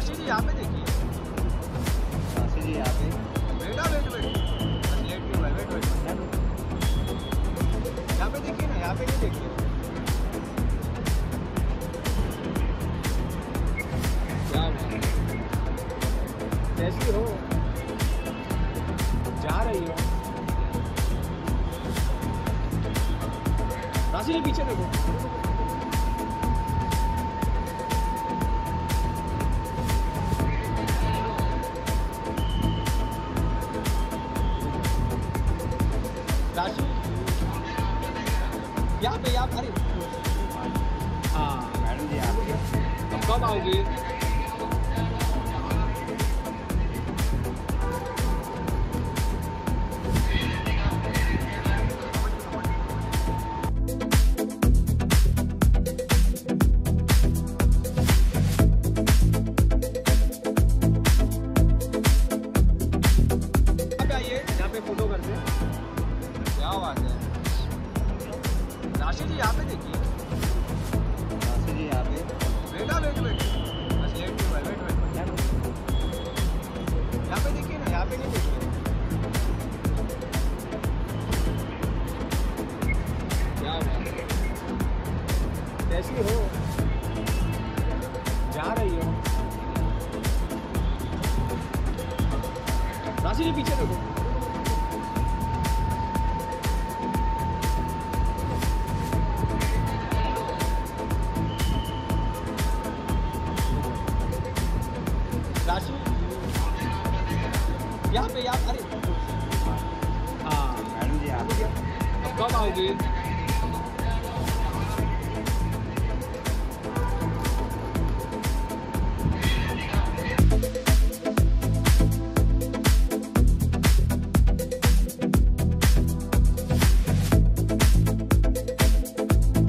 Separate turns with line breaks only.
काशी जी यहाँ पे देखिए।
काशी जी यहाँ पे।
बेटा वेट वेट। लेट क्यों है? Wait wait. यहाँ पे देखिए ना यहाँ पे नहीं देखिए। कैसी हो? जा रही हो। राशि जी पीछे देखो। यहाँ पे यहाँ अरे हाँ। मैडम
जी आप
अब कब आओगे? फ़ोटो करते हैं। राशि जी यहाँ पे देखिए।
राशि जी यहाँ पे।
बेटा वेट वेट बस लेट वेट वेट वेट यहाँ पे देखिए ना यहाँ पे नहीं देखिए। कैसी हो? जा रही हो। राशि जी पीछे देखो। यहाँ पे यहाँ अरे। हाँ मैडम
जी
आप कब आओगे?